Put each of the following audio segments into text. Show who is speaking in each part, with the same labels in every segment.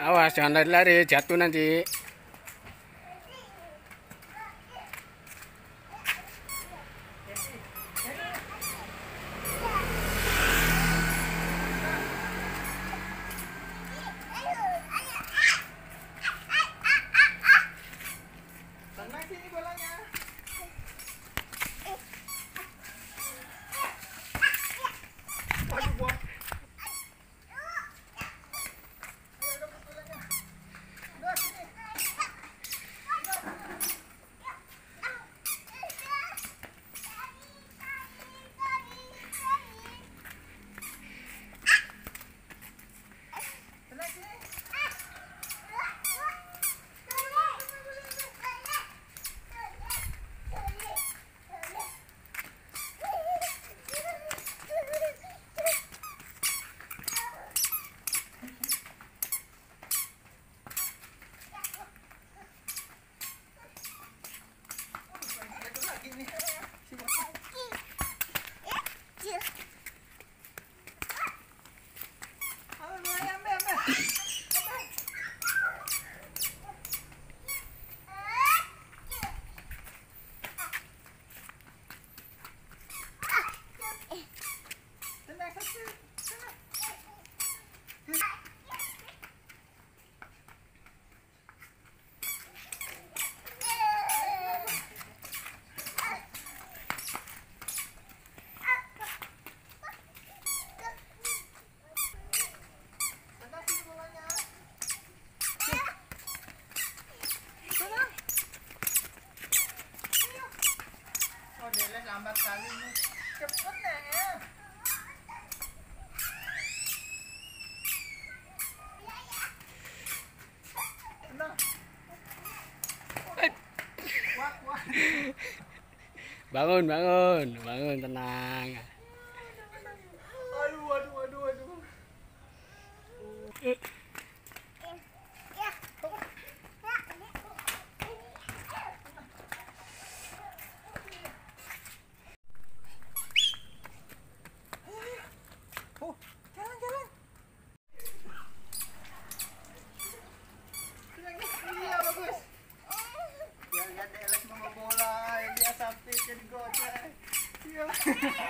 Speaker 1: awas jangan lari-lari jatuh nanti.
Speaker 2: gambar-gambar cepet neng
Speaker 1: bangun bangun bangun tenang
Speaker 2: aduh aduh aduh aduh Ha ha ha!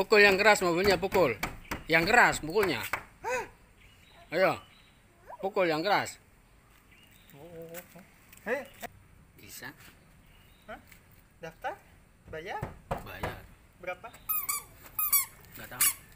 Speaker 1: Pukul yang keras mobilnya, pukul. Yang keras pukulnya. Ayo. Pukul yang keras. Bisa. Hah?
Speaker 2: Daftar? Bayar?
Speaker 1: Bayar.
Speaker 2: Berapa?
Speaker 1: nggak tahu.